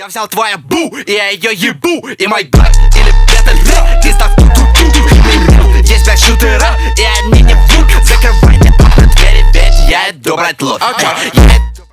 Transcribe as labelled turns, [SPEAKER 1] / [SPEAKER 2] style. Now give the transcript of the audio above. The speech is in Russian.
[SPEAKER 1] Я взял твоя бу, и я ее ебу И мой брат или это ре Ты став ту ту ту Есть пять шутера, и они не врут Закрывайте окна двери, ведь я иду брать лут Я иду